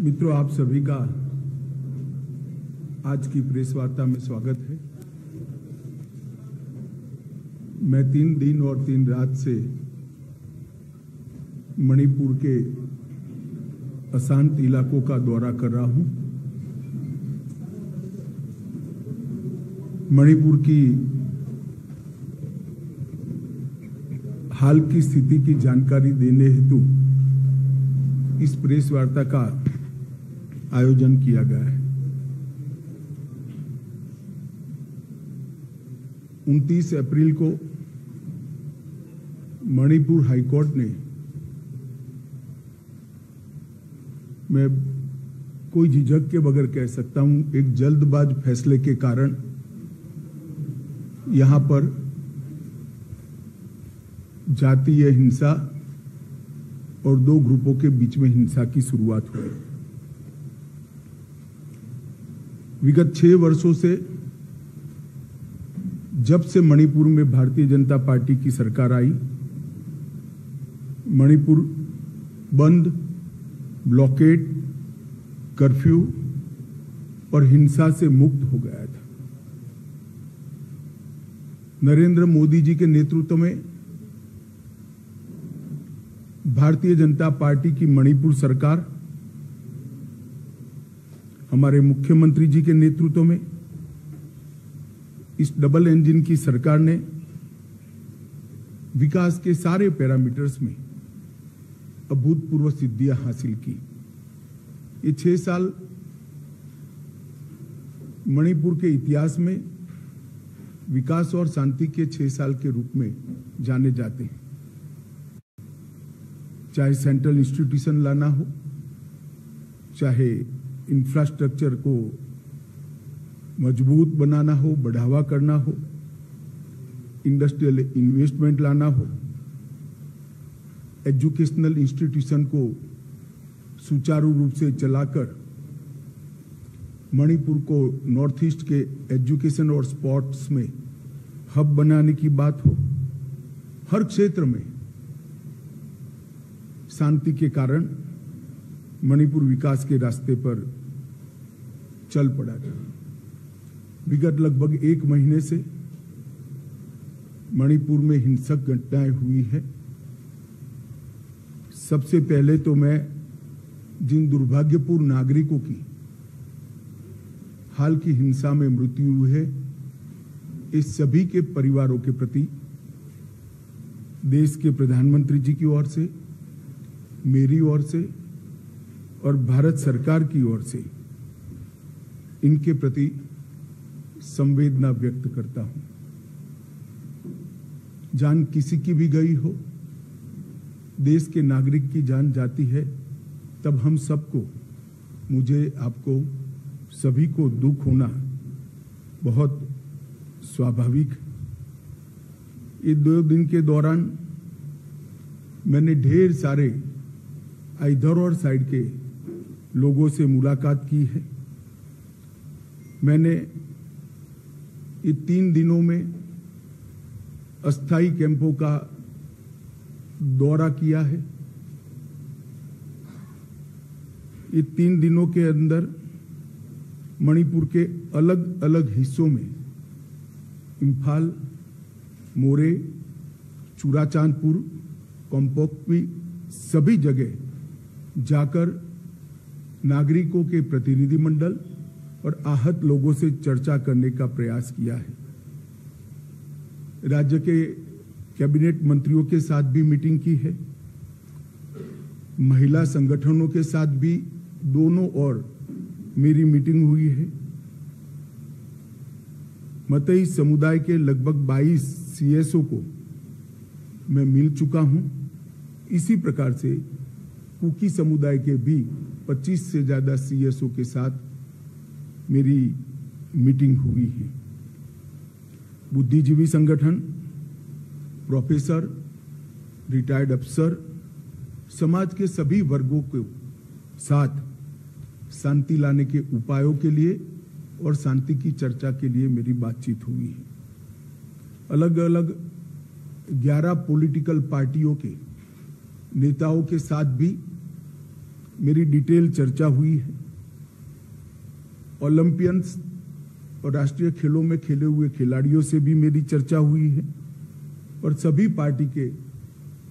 मित्रों, आप सभी का आज की प्रेस वार्ता में स्वागत है। मैं तीन दिन और तीन रात से मणिपुर के अशांत इलाकों का दौरा कर रहा हूँ। मणिपुर की हाल की स्थिति की जानकारी देने हेतु इस प्रेस वार्ता का आयोजन किया गया है। 29 अप्रैल को मणिपुर हाईकोर्ट ने मैं कोई झिझक के बगैर कह सकता हूँ, एक जल्दबाज फैसले के कारण यहाँ पर जातीय हिंसा और दो ग्रुपों के बीच में हिंसा की शुरुआत हुई। विगत छह वर्षों से जब से मणिपुर में भारतीय जनता पार्टी की सरकार आई, मणिपुर बंद ब्लॉकेट कर्फ्यू और हिंसा से मुक्त हो गया था। नरेंद्र मोदी जी के नेतृत्व में भारतीय जनता पार्टी की मणिपुर सरकार हमारे मुख्यमंत्री जी के नेतृत्व में इस डबल इंजन की सरकार ने विकास के सारे पैरामीटर्स में अभूतपूर्व सिद्धियाँ हासिल की। ये छह साल मणिपुर के इतिहास में विकास और शांति के छह साल के रूप में जाने जाते हैं। चाहे सेंट्रल इंस्टीट्यूशन लाना हो, चाहे इंफ्रास्ट्रक्चर को मज़बूत बनाना हो, बढ़ावा करना हो इंडस्ट्रियल इन्वेस्टमेंट लाना हो एजुकेशनल इंस्टीट्यूशन को सुचारू रूप से चलाकर मणिपुर को नॉर्थ ईस्ट के एजुकेशन और स्पोर्ट्स में हब बनाने की बात हो, हर क्षेत्र में शांति के कारण मणिपुर विकास के रास्ते पर चल पड़ा था। विगत लगभग एक महीने से मणिपुर में हिंसक घटनाएँ हुई है। सबसे पहले तो मैं जिन दुर्भाग्यपूर्ण नागरिकों की हाल की हिंसा में मृत्यु हुई है, इस सभी के परिवारों के प्रति, देश के प्रधानमंत्री जी की ओर से, मेरी ओर से और भारत सरकार की ओर से इनके प्रति संवेदना व्यक्त करता हूँ। जान किसी की भी गई हो, देश के नागरिक की जान जाती है, तब हम सबको, मुझे, आपको, सभी को दुख होना बहुत स्वाभाविक ये दो दिन के दौरान मैंने ढेर सारे इधर और साइड के लोगों से मुलाकात की है। मैंने ये तीन दिनों में अस्थाई कैंपों का दौरा किया है। ये तीन दिनों के अंदर मणिपुर के अलग अलग हिस्सों में इम्फाल, मोरे चूड़ाचांदपुर कॉम्पोक्वी सभी जगह जाकर नागरिकों के प्रतिनिधि मंडल और आहत लोगों से चर्चा करने का प्रयास किया है। राज्य के कैबिनेट मंत्रियों के साथ भी मीटिंग की है। महिला संगठनों के साथ भी दोनों और मेरी मीटिंग हुई है। मतई समुदाय के लगभग 22 सीएसओ को मैं मिल चुका हूँ। इसी प्रकार से कुकी समुदाय के भी 25 से ज़्यादा सीएसओ के साथ मेरी मीटिंग हुई है। बुद्धिजीवी संगठन, प्रोफेसर, रिटायर्ड अफसर, समाज के सभी वर्गों के साथ शांति लाने के उपायों के लिए और शांति की चर्चा के लिए मेरी बातचीत हुई है। अलग अलग 11 पॉलिटिकल पार्टियों के नेताओं के साथ भी मेरी डिटेल चर्चा हुई है। ओलंपियंस और राष्ट्रीय खेलों में खेले हुए खिलाड़ियों से भी मेरी चर्चा हुई है, और सभी पार्टी के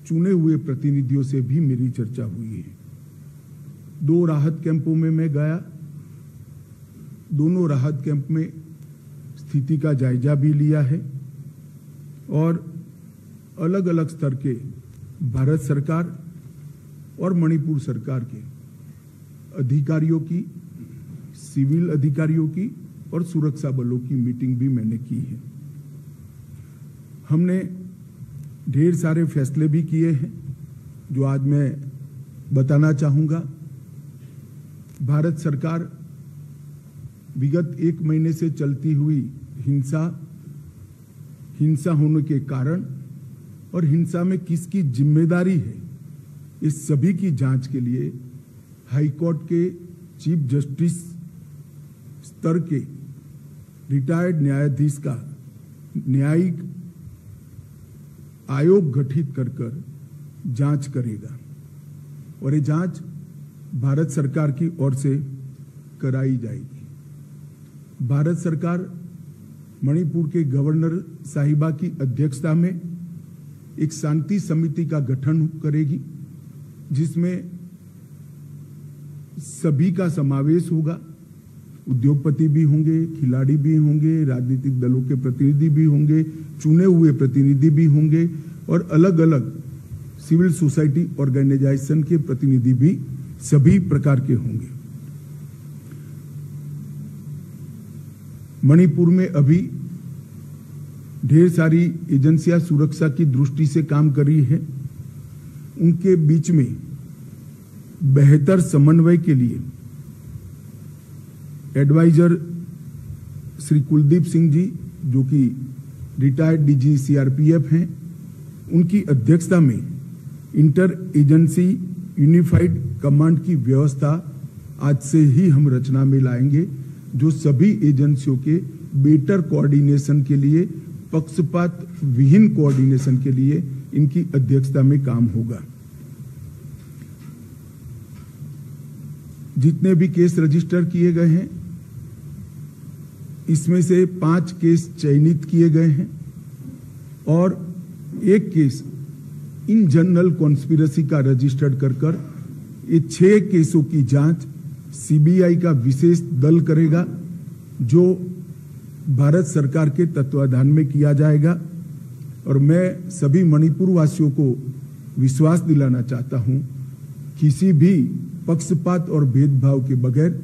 चुने हुए प्रतिनिधियों से भी मेरी चर्चा हुई है। दो राहत कैंपों में मैं गया। दोनों राहत कैंप में स्थिति का जायजा भी लिया है, और अलग अलग स्तर के भारत सरकार और मणिपुर सरकार के अधिकारियों की सिविल अधिकारियों की और सुरक्षा बलों की मीटिंग भी मैंने की है। हमने ढेर सारे फैसले भी किए हैं, जो आज मैं बताना चाहूँगा। भारत सरकार विगत एक महीने से चलती हुई हिंसा हिंसा होने के कारण और हिंसा में किसकी ज़िम्मेदारी है, इस सभी की जाँच के लिए हाईकोर्ट के चीफ जस्टिस स्तर के रिटायर्ड न्यायाधीश का न्यायिक आयोग गठित कर कर जाँच करेगा। और ये जाँच भारत सरकार की ओर से कराई जाएगी। भारत सरकार मणिपुर के गवर्नर साहिबा की अध्यक्षता में एक शांति समिति का गठन करेगी, जिसमें सभी का समावेश होगा। उद्योगपति भी होंगे, खिलाड़ी भी होंगे, राजनीतिक दलों के प्रतिनिधि भी होंगे, चुने हुए प्रतिनिधि भी होंगे और अलग अलग सिविल सोसाइटी ऑर्गेनाइजेशन के प्रतिनिधि भी सभी प्रकार के होंगे। मणिपुर में अभी ढेर सारी एजेंसियाँ सुरक्षा की दृष्टि से काम कर रही है। उनके बीच में बेहतर समन्वय के लिए एडवाइजर श्री कुलदीप सिंह जी, जो कि रिटायर्ड डीजी सीआरपीएफ हैं, उनकी अध्यक्षता में इंटर एजेंसी यूनिफाइड कमांड की व्यवस्था आज से ही हम रचना में लाएँगे, जो सभी एजेंसियों के बेटर कोऑर्डिनेशन के लिए, पक्षपात विहीन कोऑर्डिनेशन के लिए इनकी अध्यक्षता में काम होगा। जितने भी केस रजिस्टर किए गए हैं इसमें से पाँच केस चयनित किए गए हैं और एक केस इन जनरल कॉन्स्पिरसी का रजिस्टर्ड कर कर ये छह केसों की जाँच सीबीआई का विशेष दल करेगा, जो भारत सरकार के तत्वाधान में किया जाएगा। और मैं सभी मणिपुर वासियों को विश्वास दिलाना चाहता हूँ, किसी भी पक्षपात और भेदभाव के बगैर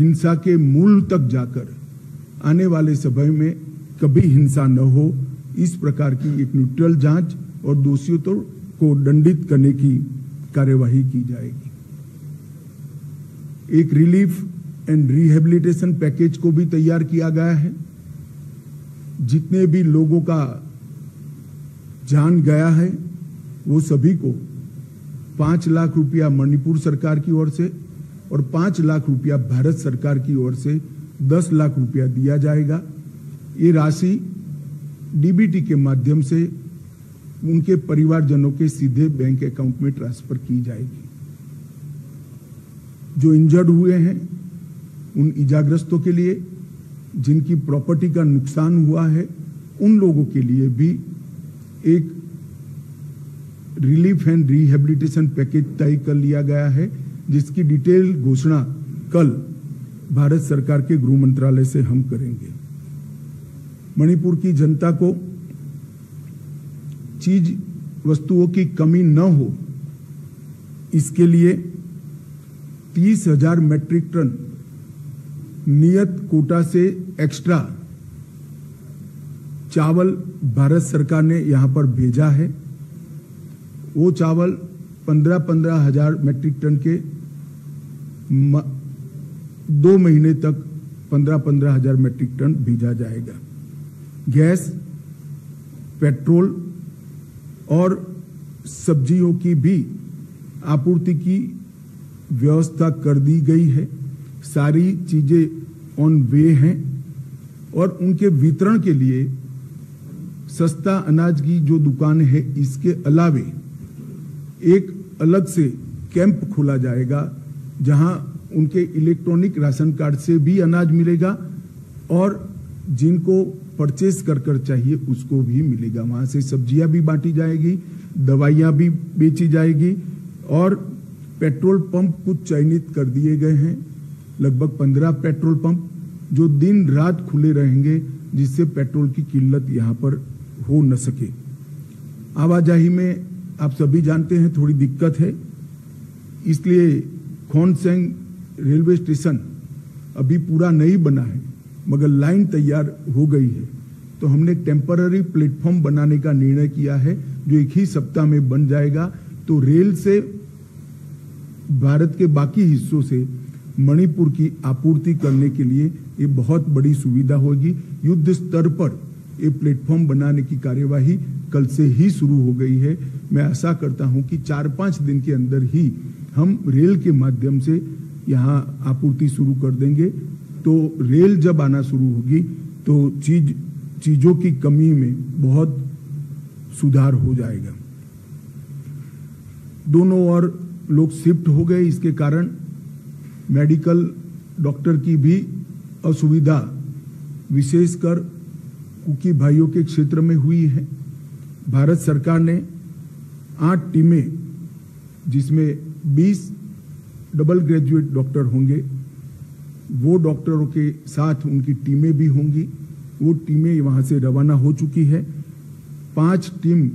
हिंसा के मूल तक जाकर आने वाले समय में कभी हिंसा न हो। इस प्रकार की एक न्यूट्रल जाँच और दोषियों तो को दंडित करने की कार्यवाही की जाएगी। एक रिलीफ एंड रिहेबिलिटेशन पैकेज को भी तैयार किया गया है। जितने भी लोगों का जान गया है, वो सभी को पाँच लाख रुपया मणिपुर सरकार की ओर से और पाँच लाख रुपया भारत सरकार की ओर से दस लाख रुपया दिया जाएगा। ये राशि डीबीटी के माध्यम से उनके परिवारजनों के सीधे बैंक अकाउंट में ट्रांसफ़र की जाएगी। जो इंजर्ड हुए हैं, उन इजाग्रस्तों के लिए, जिनकी प्रॉपर्टी का नुकसान हुआ है, उन लोगों के लिए भी एक रिलीफ एंड रिहेबिलिटेशन पैकेज तय कर लिया गया है, जिसकी डिटेल घोषणा कल भारत सरकार के गृह मंत्रालय से हम करेंगे। मणिपुर की जनता को चीज़ वस्तुओं की कमी न हो, इसके लिए तीस हज़ार मेट्रिक टन नियत कोटा से एक्स्ट्रा चावल भारत सरकार ने यहाँ पर भेजा है। वो चावल पंद्रह पंद्रह हज़ार मेट्रिक टन के दो महीने तक पंद्रह पंद्रह हज़ार मेट्रिक टन भेजा जाएगा। गैस, पेट्रोल और सब्जियों की भी आपूर्ति की व्यवस्था कर दी गई है। सारी चीज़ें ऑन वे हैं और उनके वितरण के लिए सस्ता अनाज की जो दुकान है, इसके अलावे एक अलग से कैंप खोला जाएगा, जहाँ उनके इलेक्ट्रॉनिक राशन कार्ड से भी अनाज मिलेगा और जिनको परचेस कर कर चाहिए उसको भी मिलेगा। वहाँ से सब्ज़ियाँ भी बांटी जाएगी, दवाइयाँ भी बेची जाएगी और पेट्रोल पंप कुछ चयनित कर दिए गए हैं। लगभग पंद्रह पेट्रोल पंप जो दिन रात खुले रहेंगे, जिससे पेट्रोल की किल्लत यहाँ पर हो न सके। आवाजाही में आप सभी जानते हैं, थोड़ी दिक्कत है। इसलिए खोनसेंग रेलवे स्टेशन अभी पूरा नहीं बना है, मगर लाइन तैयार हो गई है। तो हमने टेम्पररी प्लेटफॉर्म बनाने का निर्णय किया है, जो एक ही सप्ताह में बन जाएगा। तो रेल से भारत के बाकी हिस्सों से मणिपुर की आपूर्ति करने के लिए ये बहुत बड़ी सुविधा होगी। युद्ध स्तर पर ये प्लेटफॉर्म बनाने की कार्यवाही कल से ही शुरू हो गई है। मैं आशा करता हूँ कि चार पाँच दिन के अंदर ही हम रेल के माध्यम से यहाँ आपूर्ति शुरू कर देंगे। तो रेल जब आना शुरू होगी तो चीज़, चीज़ों की कमी में बहुत सुधार हो जाएगा। दोनों और लोग शिफ्ट हो गए इसके कारण। मेडिकल डॉक्टर की भी असुविधा विशेषकर कुकी भाइयों के क्षेत्र में हुई है। भारत सरकार ने आठ टीमें, जिसमें 20 डबल ग्रेजुएट डॉक्टर होंगे। वो डॉक्टरों के साथ उनकी टीमें भी होंगी। वो टीमें वहाँ से रवाना हो चुकी है। पाँच टीम,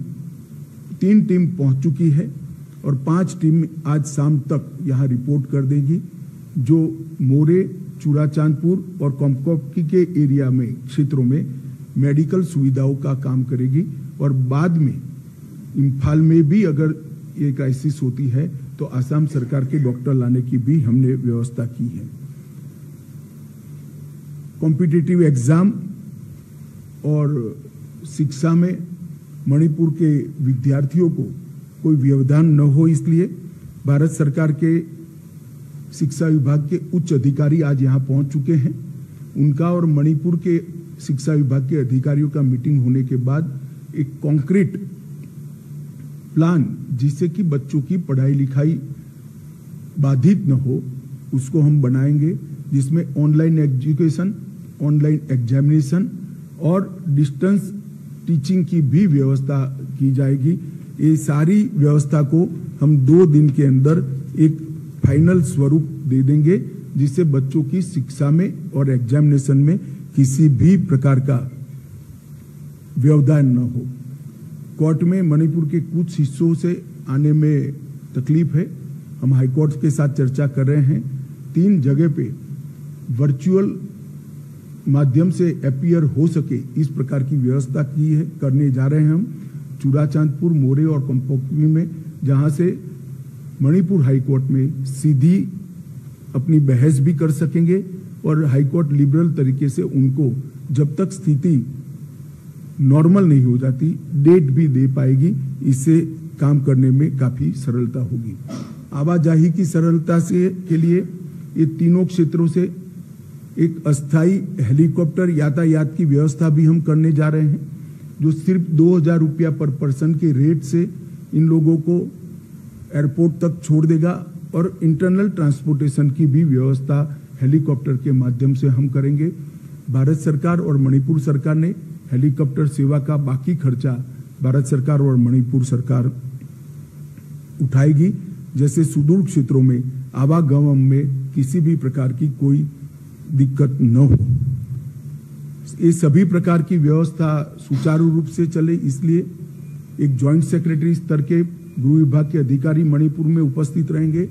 तीन टीम पहुँच चुकी है और पाँच टीम आज शाम तक यहाँ रिपोर्ट कर देगी, जो मोरे, चूड़ाचांदपुर और कॉम्पॉक्की के एरिया में, क्षेत्रों में मेडिकल सुविधाओं का काम करेगी। और बाद में, इम्फाल में भी अगर ये क्राइसिस होती है तो आसाम सरकार के डॉक्टर लाने की भी हमने व्यवस्था की है। कॉम्पिटिटिव एग्ज़ाम और शिक्षा में मणिपुर के विद्यार्थियों को कोई व्यवधान न हो इसलिए भारत सरकार के शिक्षा विभाग के उच्च अधिकारी आज यहाँ पहुँच चुके हैं। उनका और मणिपुर के शिक्षा विभाग के अधिकारियों का मीटिंग होने के बाद एक कॉन्क्रीट प्लान जिससे कि बच्चों की पढ़ाई लिखाई बाधित न हो, उसको हम बनाएँगे, जिसमें ऑनलाइन एजुकेशन ऑनलाइन एग्जामिनेशन और डिस्टेंस टीचिंग की भी व्यवस्था की जाएगी। ये सारी व्यवस्था को हम दो दिन के अंदर एक फाइनल स्वरूप दे देंगे, जिससे बच्चों की शिक्षा में और एग्जामिनेशन में किसी भी प्रकार का व्यवधान न हो। कोर्ट में मणिपुर के कुछ हिस्सों से आने में तकलीफ़ है। हम हाईकोर्ट के साथ चर्चा कर रहे हैं। तीन जगह पे वर्चुअल माध्यम से अपियर हो सके, इस प्रकार की व्यवस्था की है, करने जा रहे हैं हम। चूड़ाचांदपुर, मोरे और कंपोकवी में, जहाँ से मणिपुर हाईकोर्ट में सीधी अपनी बहस भी कर सकेंगे और हाईकोर्ट लिबरल तरीके से उनको जब तक स्थिति नॉर्मल नहीं हो जाती डेट भी दे पाएगी इससे काम करने में काफ़ी सरलता होगी। आवाजाही की सरलता से, के लिए ये तीनों क्षेत्रों से एक अस्थाई हेलीकॉप्टर यातायात की व्यवस्था भी हम करने जा रहे हैं, जो सिर्फ़ दो हज़ार रुपया पर पर्सन के रेट से इन लोगों को एयरपोर्ट तक छोड़ देगा और इंटरनल ट्रांसपोर्टेशन की भी व्यवस्था हेलीकॉप्टर के माध्यम से हम करेंगे। भारत सरकार और मणिपुर सरकार ने हेलीकॉप्टर सेवा का बाकी खर्चा भारत सरकार और मणिपुर सरकार उठाएगी। जैसे सुदूर क्षेत्रों में, आवागमन में किसी भी प्रकार की कोई दिक्कत न हो। ये सभी प्रकार की व्यवस्था सुचारू रूप से चले, इसलिए एक जॉइंट सेक्रेटरी स्तर के गृह विभाग के अधिकारी मणिपुर में उपस्थित रहेंगे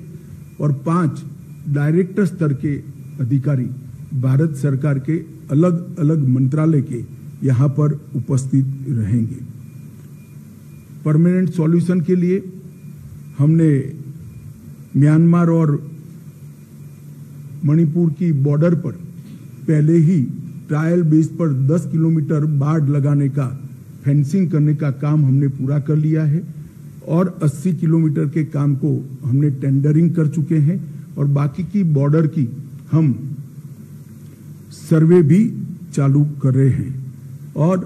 और पाँच डायरेक्टर स्तर के अधिकारी भारत सरकार के अलग अलग मंत्रालय के यहाँ पर उपस्थित रहेंगे। परमानेंट सॉल्यूशन के लिए हमने म्यांमार और मणिपुर की बॉर्डर पर पहले ही ट्रायल बेस पर 10 किलोमीटर बाढ़ लगाने का फेंसिंग करने का काम हमने पूरा कर लिया है और 80 किलोमीटर के काम को हमने टेंडरिंग कर चुके हैं और बाकी की बॉर्डर की हम सर्वे भी चालू कर रहे हैं। और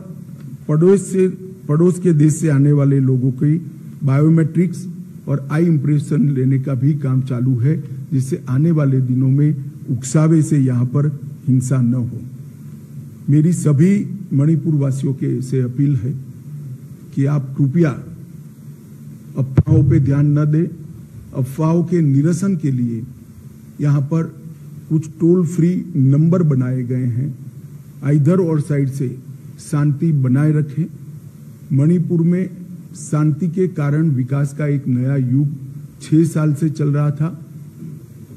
पड़ोस से, पड़ोस के देश से आने वाले लोगों की बायोमेट्रिक्स और आई इम्प्रेशन लेने का भी काम चालू है, जिससे आने वाले दिनों में उकसावे से यहाँ पर हिंसा न हो। मेरी सभी मणिपुर वासियों के से अपील है कि आप कृपया अफवाहों पे ध्यान न दें। अफवाहों के निरसन के लिए यहाँ पर कुछ टोल फ्री नंबर बनाए गए हैं। इधर और साइड से शांति बनाए रखें। मणिपुर में शांति के कारण विकास का एक नया युग छह साल से चल रहा था।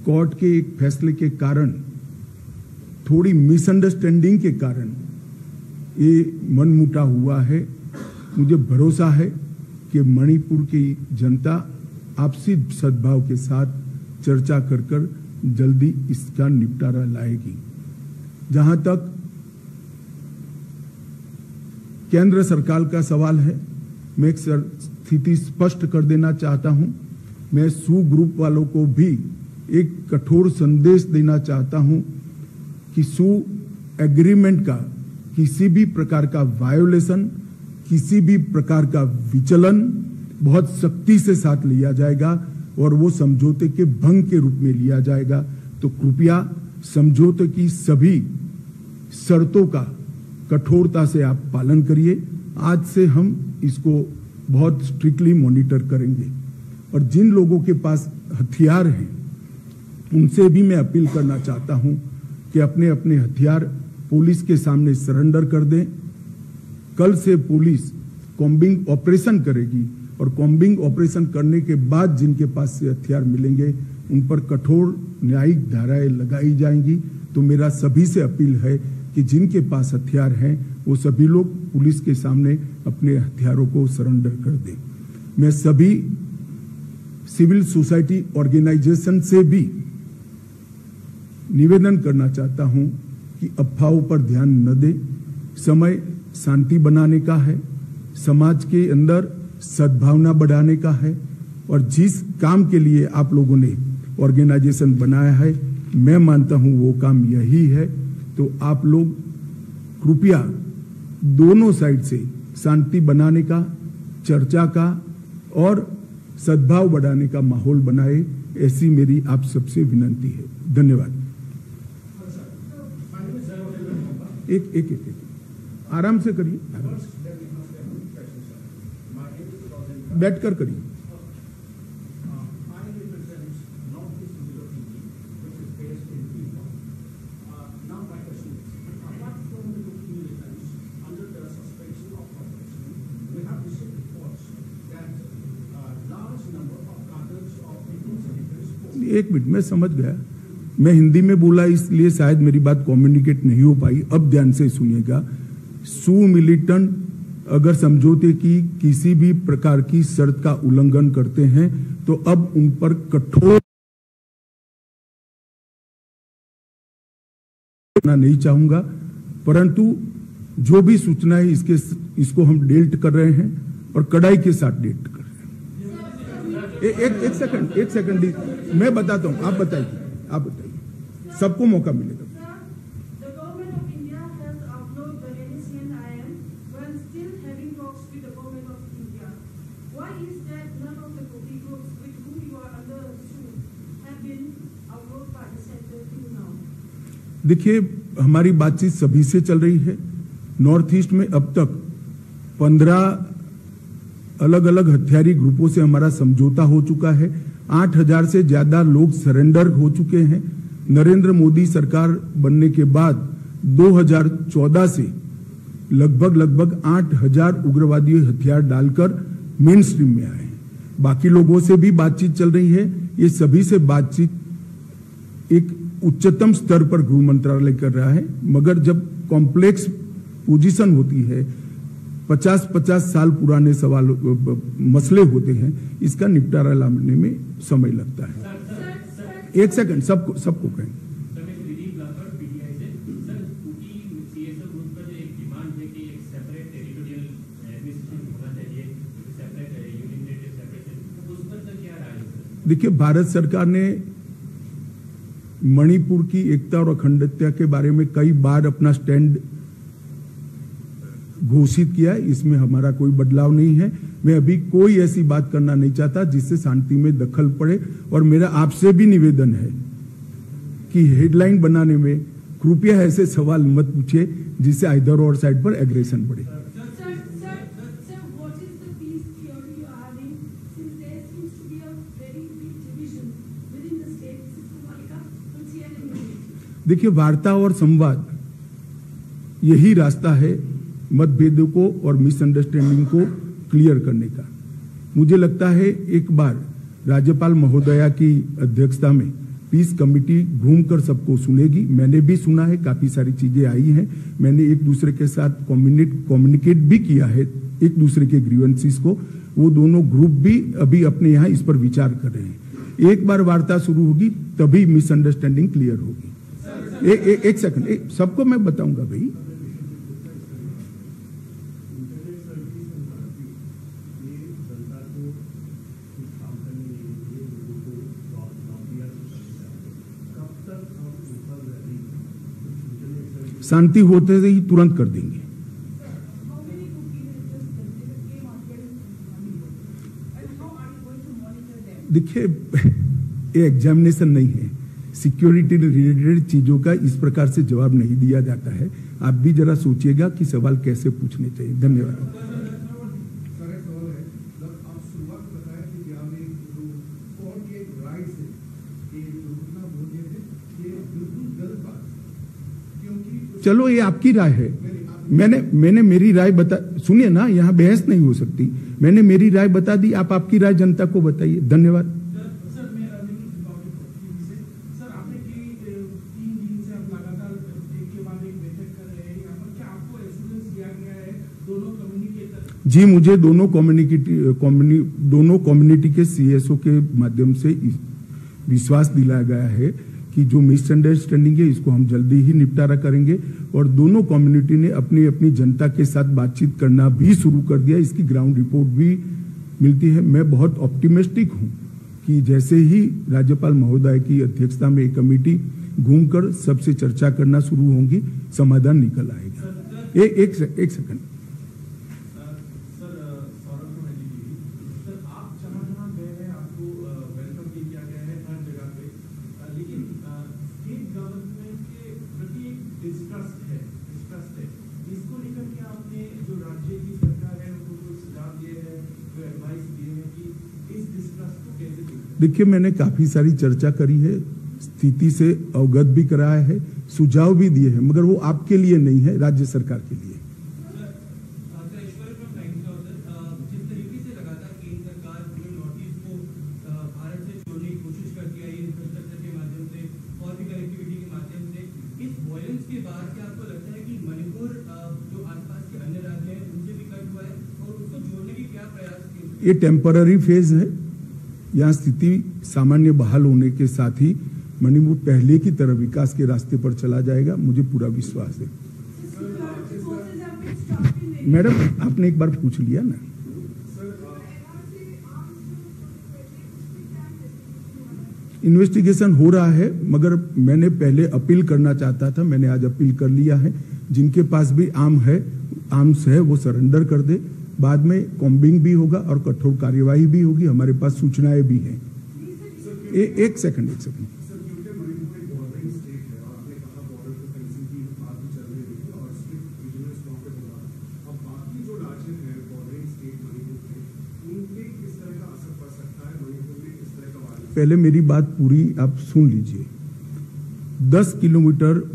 कोर्ट के एक फैसले के कारण, थोड़ी मिसअंडरस्टैंडिंग के कारण ये मनमुटा हुआ है। मुझे भरोसा है कि मणिपुर की जनता आपसी सद्भाव के साथ चर्चा कर कर जल्दी इसका निपटारा लाएगी। जहाँ तक केंद्र सरकार का सवाल है। मैं एक स्थिति स्पष्ट कर देना चाहता हूँ। मैं सू ग्रुप वालों को भी एक कठोर संदेश देना चाहता हूँ कि सू एग्रीमेंट का किसी भी प्रकार का वायोलेशन किसी भी प्रकार का विचलन बहुत सख्ती से साथ लिया जाएगा और वो समझौते के भंग के रूप में लिया जाएगा। तो कृपया समझौते की सभी शर्तों का कठोरता से आप पालन करिए। आज से हम इसको बहुत स्ट्रिक्टली मॉनिटर करेंगे। और जिन लोगों के पास हथियार हैं, उनसे भी मैं अपील करना चाहता हूँ कि अपने अपने हथियार पुलिस के सामने सरेंडर कर दें। कल से पुलिस कॉम्बिंग ऑपरेशन करेगी और कॉम्बिंग ऑपरेशन करने के बाद जिनके पास से हथियार मिलेंगे, उन पर कठोर न्यायिक धाराएँ लगाई जाएँगी। तो मेरा सभी से अपील है कि जिनके पास हथियार हैं, वो सभी लोग पुलिस के सामने अपने हथियारों को सरेंडर कर दें। मैं सभी सिविल सोसाइटी ऑर्गेनाइजेशन से भी निवेदन करना चाहता हूँ कि अफवाहों पर ध्यान न दें। समय शांति बनाने का है, समाज के अंदर सद्भावना बढ़ाने का है, और जिस काम के लिए आप लोगों ने ऑर्गेनाइजेशन बनाया है, मैं मानता हूँ वो काम यही है तो आप लोग कृपया दोनों साइड से शांति बनाने का चर्चा का और सद्भाव बढ़ाने का माहौल बनाए ऐसी मेरी आप सबसे विनंती है। धन्यवाद। एक एक एक, एक। आराम से करिए। बैठकर करिए एक मिनट मैं समझ गया। मैं हिंदी में बोला, इसलिए शायद मेरी बात कम्युनिकेट नहीं हो पाई। अब ध्यान से सुनिएगा। सू मिलिटेंट अगर समझौते की किसी भी प्रकार की शर्त का उल्लंघन करते हैं तो अब उन पर कठोर नहीं चाहूँगा। परंतु जो भी सूचना है, इसके, इसको हम डेल्ट कर रहे हैं और कड़ाई के साथ डेल्ट कर एक एक सेकंड एक सेकंड मैं बताता हूँ आप बताइए आप बताइए। सबको मौका मिलेगा। देखिए हमारी बातचीत सभी से चल रही है। नॉर्थ ईस्ट में अब तक पंद्रह अलग अलग हथियारी ग्रुपों से हमारा समझौता हो चुका है। आठ हज़ार से ज़्यादा लोग सरेंडर हो चुके हैं। नरेंद्र मोदी सरकार बनने के बाद 2014 से लगभग लगभग आठ हज़ार उग्रवादी हथियार डालकर मेन स्ट्रीम में आए बाकी लोगों से भी बातचीत चल रही है। ये सभी से बातचीत एक उच्चतम स्तर पर गृह मंत्रालय कर रहा है। मगर जब कॉम्प्लेक्स पोजीशन होती है पचास पचास साल पुराने सवाल मसले होते हैं इसका निपटारा लाने में समय लगता है। एक सेकंड सबको सबको कहें। देखिए भारत सरकार ने मणिपुर की एकता और अखंडता के बारे में कई बार अपना स्टैंड घोषित किया है इसमें हमारा कोई बदलाव नहीं है। मैं अभी कोई ऐसी बात करना नहीं चाहता जिससे शांति में दखल पड़े और मेरा आपसे भी निवेदन है कि हेडलाइन बनाने में कृपया ऐसे सवाल मत पूछिए जिससे इधर और साइड पर एग्रेशन बढ़े. देखिए वार्ता और संवाद यही रास्ता है मतभेदों को और मिसअंडरस्टैंडिंग को क्लियर करने का। मुझे लगता है एक बार राज्यपाल महोदया की अध्यक्षता में पीस कमेटी घूमकर सबको सुनेगी। मैंने भी सुना है, काफ़ी सारी चीज़ें आई हैं। मैंने एक दूसरे के साथ कम्युनिकेट भी किया है, एक दूसरे के ग्रीवेंसीज को। वो दोनों ग्रुप भी अभी अपने यहाँ इस पर विचार कर रहे हैं। एक बार वार्ता शुरू होगी, तभी मिसअंडरस्टैंडिंग क्लियर होगी। एक सेकंड सबको मैं बताऊँगा भाई शांति होते ही तुरंत कर देंगे? देखिए, ये एग्जामिनेशन नहीं है। सिक्योरिटी रिलेटेड चीज़ों का इस प्रकार से जवाब नहीं दिया जाता है। आप भी जरा सोचिएगा कि सवाल कैसे पूछने चाहिए। धन्यवाद सारे सवाल है जब आप शुरुआत बताया कि यहाँ में जो कोर्ट की एक राय से ये दुर्घटना हो गई है ये बिल्कुल गलत बात है क्योंकि चलो, ये आपकी राय है। मैंने मैंने मेरी राय बता, सुनिए ना, यहाँ बहस नहीं हो सकती। मैंने मेरी राय बता दी, आप आपकी राय जनता को बताइए। धन्यवाद। जी, मुझे दोनों कम्युनिटी कम्युनि दोनों कम्युनिटी के सीएसओ के माध्यम से विश्वास दिलाया गया है। कि जो मिसअंडरस्टैंडिंग है, इसको हम जल्दी ही निपटारा करेंगे। और दोनों कम्युनिटी ने अपनी अपनी जनता के साथ बातचीत करना भी शुरू कर दिया। इसकी ग्राउंड रिपोर्ट भी मिलती है। मैं बहुत ऑप्टिमिस्टिक हूँ कि जैसे ही राज्यपाल महोदय की अध्यक्षता में एक कमेटी घूमकर सबसे चर्चा करना शुरू होंगी, समाधान निकल आएगा। एक एक second sir Saurabh Mohan ji sir आप जहाँ जहाँ गए हैं आपको वेलकम भी किया गया है हर जगह पे अ, लेकिन स्टेट गवर्नमेंट के प्रति एक डिस्ट्रस्ट है डिस्ट्रस्ट है इसको लेकर के आपने जो राज्य की सरकार है उनको कोई सुझाव दिए हैं कोई एडवाइस दिए हैं कि इस डिस्ट्रस्ट को कैसे दूर करें देखिए, मैंने काफ़ी सारी चर्चा करी है, स्थिति से अवगत भी कराया है, सुझाव भी दिए हैं, मगर वो आपके लिए नहीं है, राज्य सरकार के लिए। ये टेम्पररी फ़ेज़ है। यहाँ स्थिति सामान्य बहाल होने के साथ ही मणिपुर पहले की तरह विकास के रास्ते पर चला जाएगा, मुझे पूरा विश्वास है। मैडम, आपने एक बार पूछ लिया ना? इन्वेस्टिगेशन हो रहा है, मगर मैंने पहले अपील करना चाहता था, मैंने आज अपील कर लिया है। जिनके पास भी आम है आर्म्स है, वो सरेंडर कर दे। बाद में कॉम्बिंग भी होगा और कठोर कार्यवाही भी होगी, हमारे पास सूचनाएँ भी हैं। एक सेकंड एक सेकंड पहले मेरी बात पूरी आप सुन लीजिए। दस किलोमीटर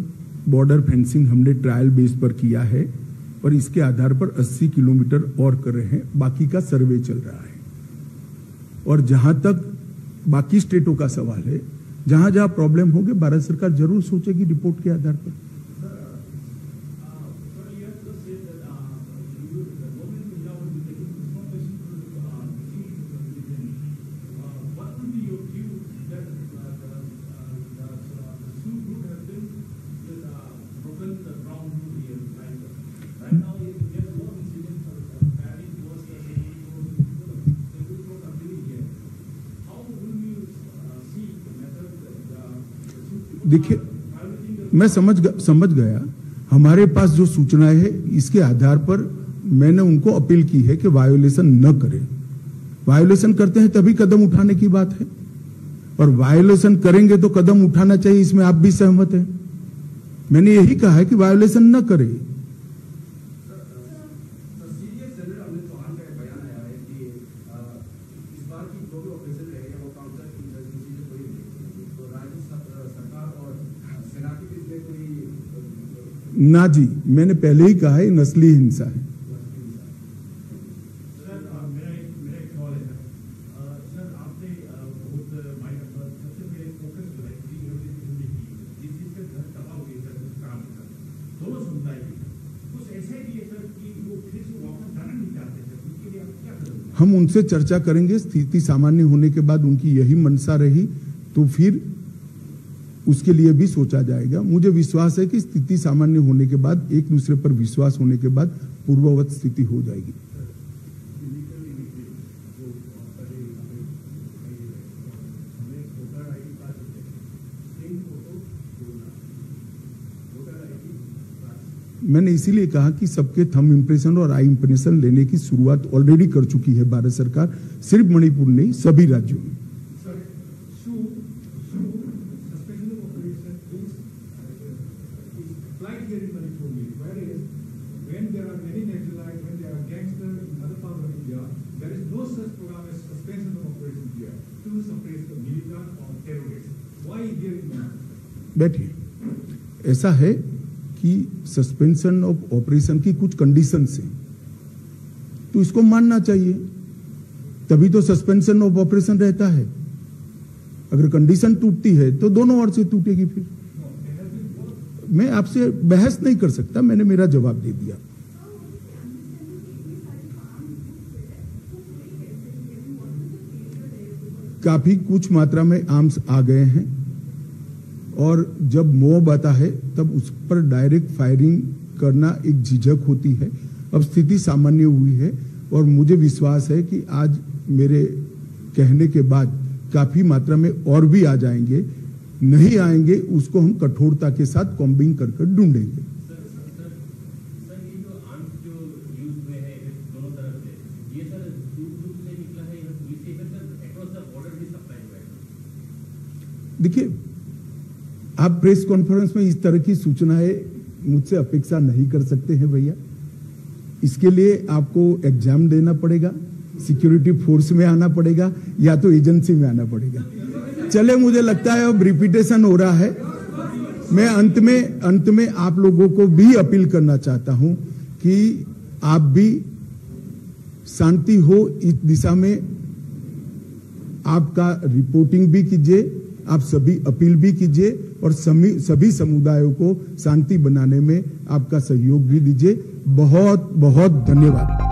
बॉर्डर फेंसिंग हमने ट्रायल बेस पर किया है। और इसके आधार पर 80 किलोमीटर और कर रहे हैं। बाकी का सर्वे चल रहा है। और जहाँ तक बाकी स्टेटों का सवाल है, जहाँ जहाँ प्रॉब्लम होगी, भारत सरकार ज़रूर सोचेगी रिपोर्ट के आधार पर। देखिए मैं समझ ग, समझ गया। हमारे पास जो सूचना है इसके आधार पर मैंने उनको अपील की है कि वायोलेशन न करें। वायोलेशन करते हैं तभी कदम उठाने की बात है। और वायोलेशन करेंगे तो कदम उठाना चाहिए इसमें आप भी सहमत हैं। मैंने यही कहा है कि वायोलेशन न करें सीरियस जनरल अमित चौहान का एक बयान आया है कि अ, इस बार की जो भी ऑपरेशन रहेगा वो काउंटर इंसर्जेंसी से कोई नहीं तो राज्य सर- सरकार और सेना के बीच में कोई अ, ना जी मैंने पहले ही कहा है नस्ली हिंसा है सर अ, मेरा एक मेरा एक सवाल है सर अ, सर आपने अ, बहुत माइंड सबसे पहले फोकस जो है फ्री यूनिवर्सिटी ढूँढने की जिस चीज़ का घर तबाह हो गई सर उस काम सर दोनों समुदाय के कुछ ऐसे भी है सर कि वो फिर से वापस जाना नहीं चाहते सर उसके लिए आप क्या करोगे? हम उनसे चर्चा करेंगे स्थिति सामान्य होने के बाद उनकी यही मंशा रही तो फिर उसके लिए भी सोचा जाएगा। मुझे विश्वास है कि स्थिति सामान्य होने के बाद, एक दूसरे पर विश्वास होने के बाद पूर्ववत स्थिति हो जाएगी। मैंने इसीलिए कहा कि सबके थम इम्प्रेशन और आई इम्प्रेशन लेने की शुरुआत ऑलरेडी कर चुकी है भारत सरकार। सिर्फ़ मणिपुर नहीं, सभी राज्यों में। बैठिए। ऐसा है कि सस्पेंशन ऑफ़ ऑपरेशन की कुछ कंडीशन हैं। तो इसको मानना चाहिए। तभी तो सस्पेंशन ऑफ़ ऑपरेशन रहता है। अगर कंडीशन टूटती है तो दोनों ओर से टूटेगी फिर. मैं आपसे बहस नहीं कर सकता, मैंने मेरा जवाब दे दिया। काफ़ी कुछ मात्रा में आर्म्स आ गए हैं। और जब मोब आता है, तब उस पर डायरेक्ट फायरिंग करना एक झिझक होती है। अब स्थिति सामान्य हुई है और मुझे विश्वास है कि आज मेरे कहने के बाद काफ़ी मात्रा में और भी आ जाएँगे, नहीं आएँगे, उसको हम कठोरता के साथ कॉम्बिंग कर कर ढूंढेंगे। देखिए आप प्रेस कॉन्फ्रेंस में इस तरह की सूचनाएँ मुझसे अपेक्षा नहीं कर सकते हैं भैया। इसके लिए आपको एग्ज़ाम देना पड़ेगा, सिक्योरिटी फोर्स में आना पड़ेगा, या तो एजेंसी में आना पड़ेगा। चले, मुझे लगता है अब रिपीटेशन हो रहा है। मैं अंत में अंत में आप लोगों को भी अपील करना चाहता हूँ कि आप भी शांति हो इस दिशा में। आपका रिपोर्टिंग भी कीजिए आप सभी अपील भी कीजिए और सभी सभी समुदायों को शांति बनाने में आपका सहयोग भी दीजिए। बहुत बहुत धन्यवाद।